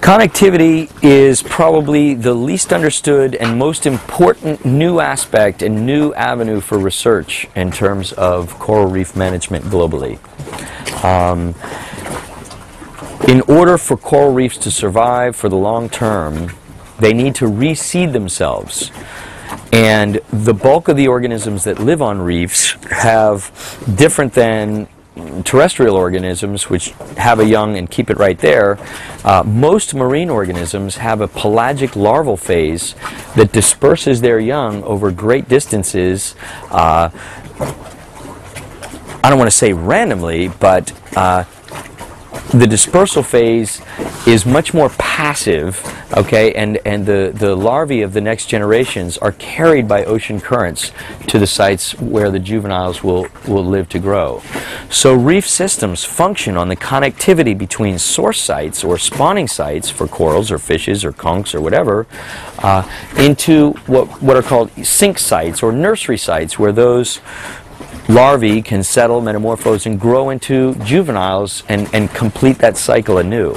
Connectivity is probably the least understood and most important new aspect and new avenue for research in terms of coral reef management globally. Um, in order for coral reefs to survive for the long term, they need to reseed themselves. And the bulk of the organisms that live on reefs have different than terrestrial organisms, which have a young and keep it right there, uh, most marine organisms have a pelagic larval phase that disperses their young over great distances. Uh, I don't want to say randomly, but uh, the dispersal phase is much more passive, okay, and, and the, the larvae of the next generations are carried by ocean currents to the sites where the juveniles will, will live to grow. So reef systems function on the connectivity between source sites or spawning sites for corals or fishes or conchs or whatever uh, into what, what are called sink sites or nursery sites where those larvae can settle, metamorphose, and grow into juveniles and, and complete that cycle anew.